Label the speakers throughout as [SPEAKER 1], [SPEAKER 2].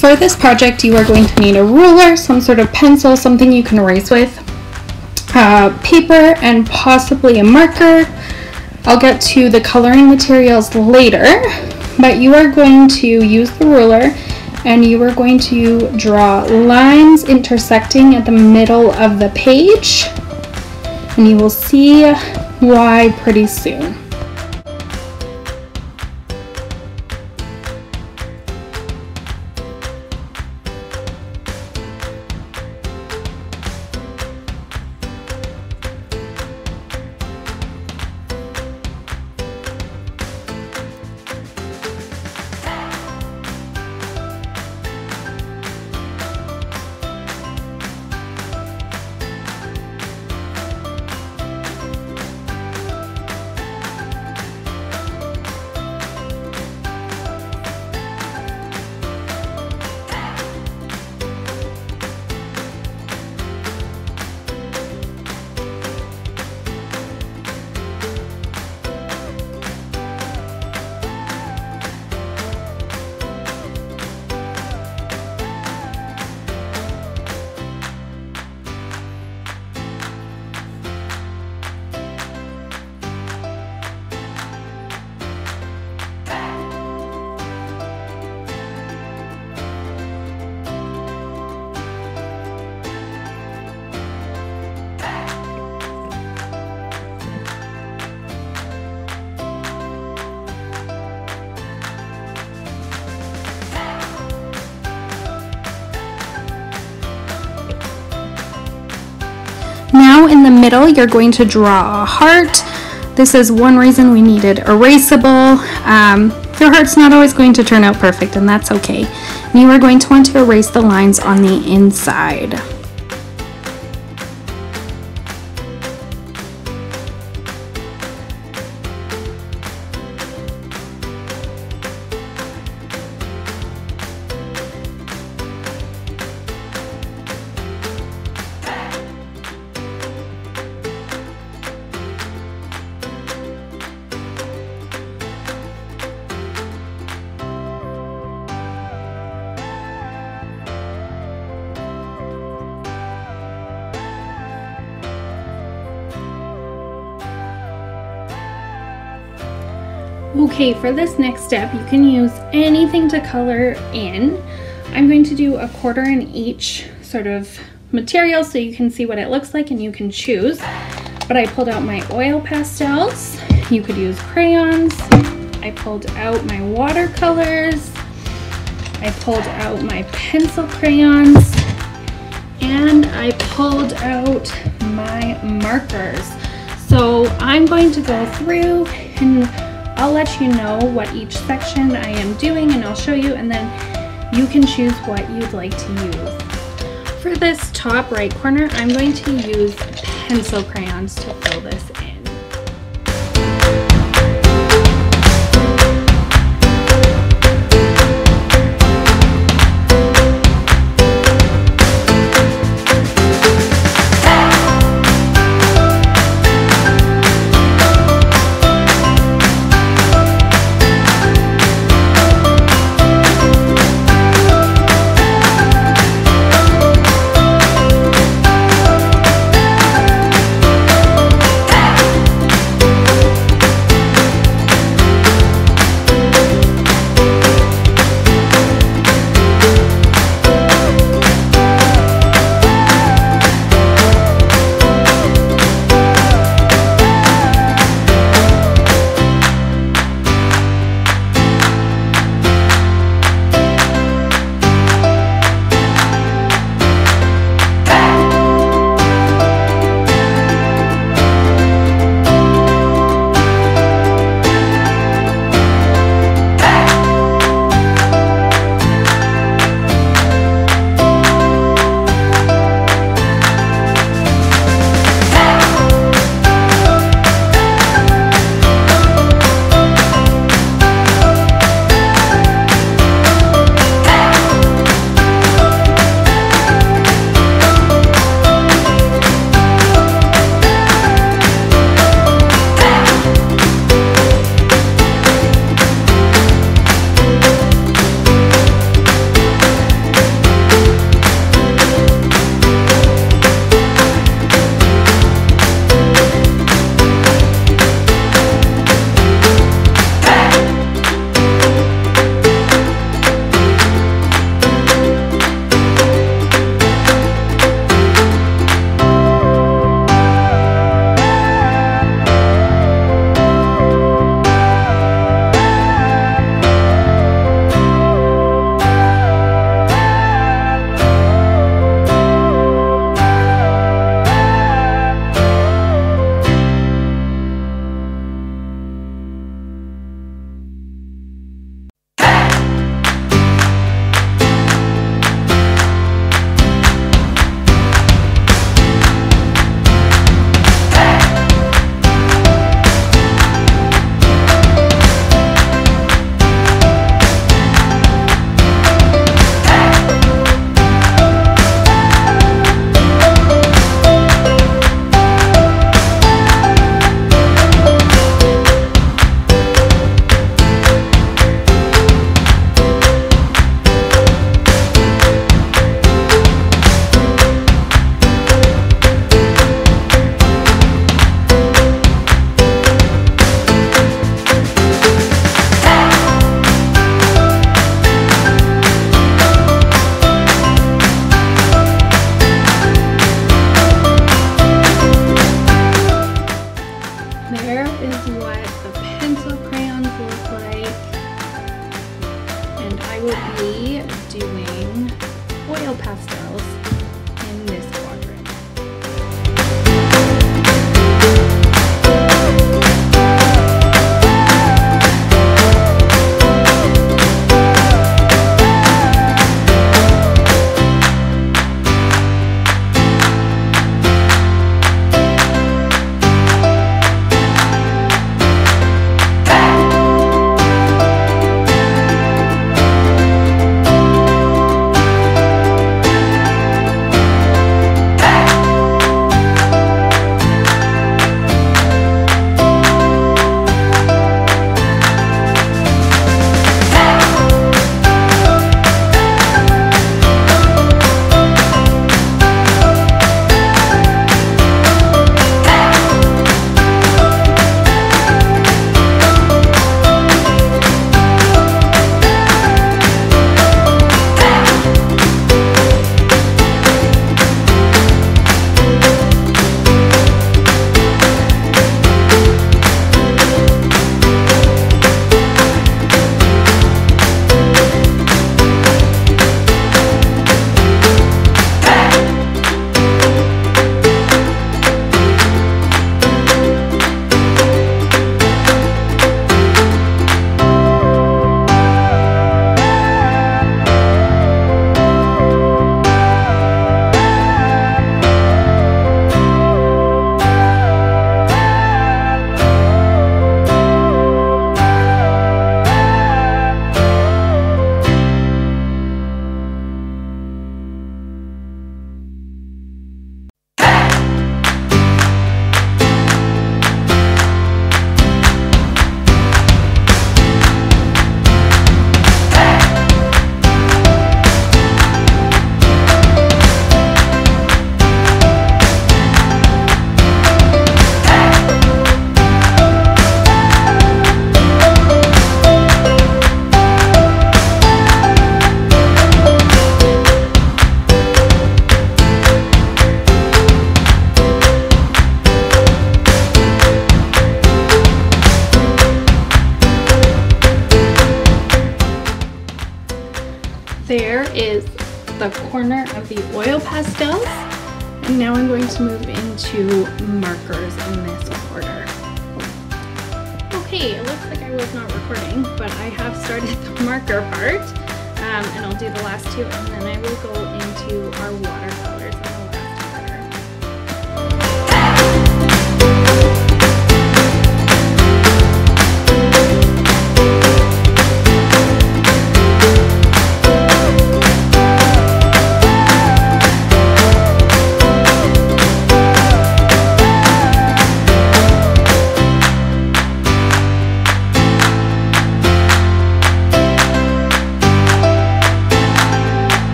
[SPEAKER 1] For this project, you are going to need a ruler, some sort of pencil, something you can erase with, uh, paper, and possibly a marker. I'll get to the coloring materials later, but you are going to use the ruler and you are going to draw lines intersecting at the middle of the page and you will see why pretty soon. In the middle, you're going to draw a heart. This is one reason we needed erasable. Um, your heart's not always going to turn out perfect and that's okay. And you are going to want to erase the lines on the inside. Okay, for this next step, you can use anything to color in. I'm going to do a quarter in each sort of material so you can see what it looks like and you can choose. But I pulled out my oil pastels. You could use crayons. I pulled out my watercolors. I pulled out my pencil crayons. And I pulled out my markers. So I'm going to go through and I'll let you know what each section I am doing and I'll show you and then you can choose what you'd like to use. For this top right corner, I'm going to use pencil crayons to fill this in. Oil pastels There is the corner of the oil pastels. And now I'm going to move into markers in this quarter. Okay, it looks like I was not recording, but I have started the marker part. Um, and I'll do the last two and then I will go into our watercolors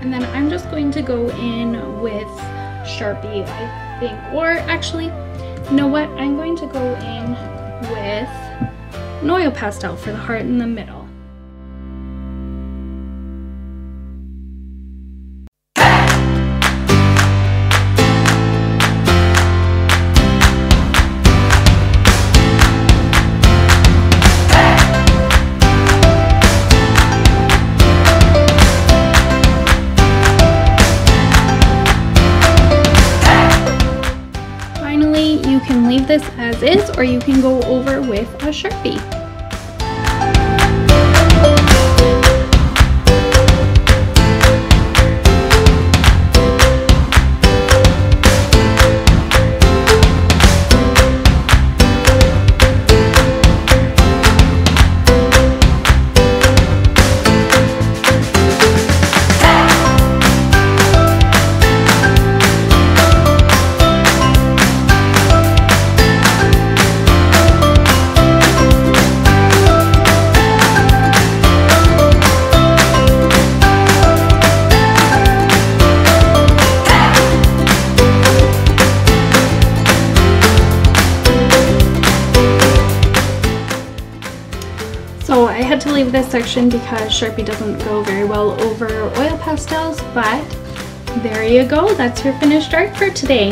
[SPEAKER 1] And then I'm just going to go in with Sharpie, I think. Or actually, you know what? I'm going to go in with an oil pastel for the heart in the middle. This as is or you can go over with a Sharpie. Leave this section because Sharpie doesn't go very well over oil pastels, but there you go. That's your finished art for today.